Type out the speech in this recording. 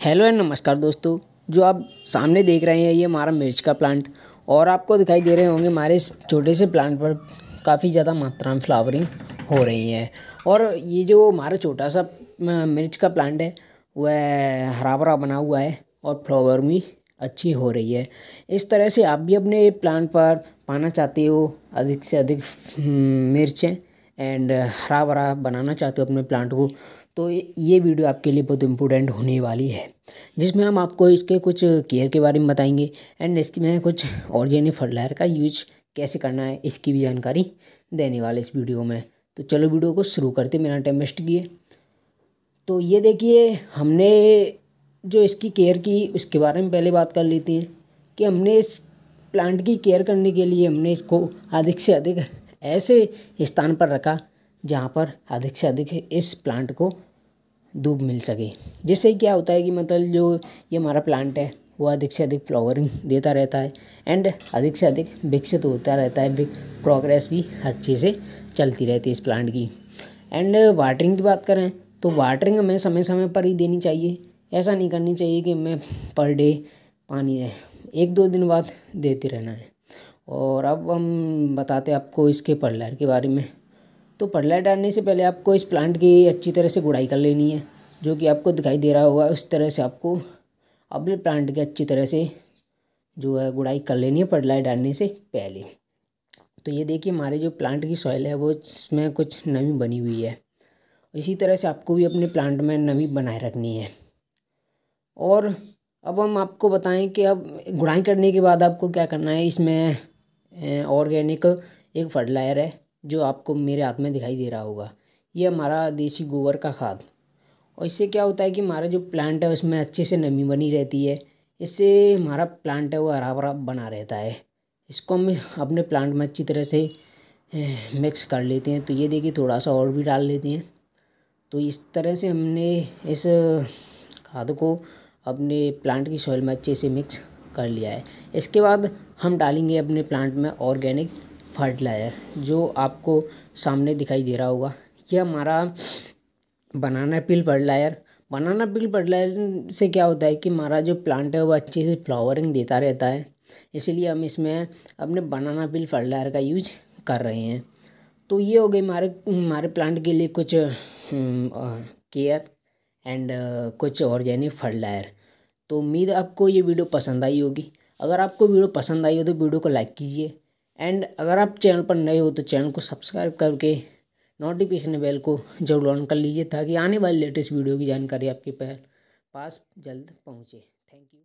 Hello and नमस्कार दोस्तों जो आप सामने देख रहे हैं ये हमारा मिर्च का प्लांट और आपको दिखाई दे रहे होंगे हमारे इस छोटे से प्लांट पर काफ़ी ज़्यादा मात्रा में फ्लावरिंग हो रही है। और ये जो हमारा छोटा सा मिर्च का प्लांट है वह हरा भरा बना हुआ है और फ्लावर भी अच्छी हो रही है। इस तरह से आप भी अपने प्लांट पर पाना चाहते हो अधिक से अधिक हम्म, मिर्चें एंड हरा भरा बनाना चाहते हो अपने प्लांट को तो ये वीडियो आपके लिए बहुत इम्पोर्टेंट होने वाली है, जिसमें हम आपको इसके कुछ केयर के बारे में बताएँगे एंड इसमें कुछ ऑर्गेनिक फर्टिलाइज़र का यूज़ कैसे करना है, इसकी भी जानकारी देने वाले इस वीडियो में। तो चलो वीडियो को शुरू करते मेरा टाइम वेस्ट किए तो ये देखिए, हमने जो इसकी केयर की, उसके बारे में पहले बात कर लेते हैं कि हमने इस प्लांट की केयर करने के लिए हमने इसको अधिक से अधिक ऐसे स्थान पर रखा जहाँ पर अधिक से अधिक इस प्लांट को धूप मिल सके। जिससे क्या होता है कि मतलब जो ये हमारा प्लांट है, वो अधिक से अधिक फ्लावरिंग देता रहता है एंड अधिक से अधिक विकसित होता रहता है। प्रोग्रेस भी अच्छे से चलती रहती है इस प्लांट की। एंड वाटरिंग की बात करें तो वाटरिंग हमें समय समय पर ही देनी चाहिए। ऐसा नहीं करनी चाहिए कि हमें पर डे पानी है। एक दो दिन बाद देते रहना है। और अब हम बताते हैं आपको इसके पर्लर के बारे में। तो फर्टिलाइज़र डालने से पहले आपको इस प्लांट की अच्छी तरह से गुड़ाई कर लेनी है, जो कि आपको दिखाई दे रहा होगा। उस तरह से आपको अपने प्लांट की अच्छी तरह से जो है गुड़ाई कर लेनी है फर्टिलाइज़र डालने से पहले। तो ये देखिए, हमारे जो प्लांट की सॉइल है, वो इसमें कुछ नमी बनी हुई है। इसी तरह से आपको भी अपने प्लांट में नमी बनाए रखनी है। और अब हम आपको बताएँ कि अब गुड़ाई करने के बाद आपको क्या करना है? इसमें ऑर्गेनिक एक फर्टिलाइज़र है। जो आपको मेरे हाथ में दिखाई दे रहा होगा। ये हमारा देसी गोबर का खाद। और इससे क्या होता है कि हमारा जो प्लांट है, उसमें अच्छे से नमी बनी रहती है। इससे हमारा प्लांट है, वो हरा भरा बना रहता है। इसको हम अपने प्लांट में अच्छी तरह से मिक्स कर लेते हैं। तो ये देखिए थोड़ा सा और भी डाल लेते हैं। तो इस तरह से हमने इस खाद को अपने प्लांट की सॉइल में अच्छे से मिक्स कर लिया है। इसके बाद हम डालेंगे अपने प्लांट में ऑर्गेनिक फर्टिलाइज़र जो आपको सामने दिखाई दे रहा होगा। यह हमारा बनाना पिल फर्टिलाइज़र। बनाना पिल फर्टिलाइज़र से क्या होता है कि हमारा जो प्लांट है, वो अच्छे से फ्लावरिंग देता रहता है। इसीलिए हम इसमें अपने बनाना पिल फर्टिलाइज़र का यूज़ कर रहे हैं। तो ये हो गई हमारे हमारे प्लांट के लिए कुछ केयर एंड कुछ ऑर्गेनिक फर्टिलाइज़र। तो उम्मीद आपको ये वीडियो पसंद आई होगी। अगर आपको वीडियो पसंद आई हो तो वीडियो को लाइक कीजिए। एंड अगर आप चैनल पर नए हो तो चैनल को सब्सक्राइब करके नोटिफिकेशन बेल को ज़रूर ऑन कर लीजिए ताकि आने वाली लेटेस्ट वीडियो की जानकारी आपके पास जल्द पहुँचे। Thank you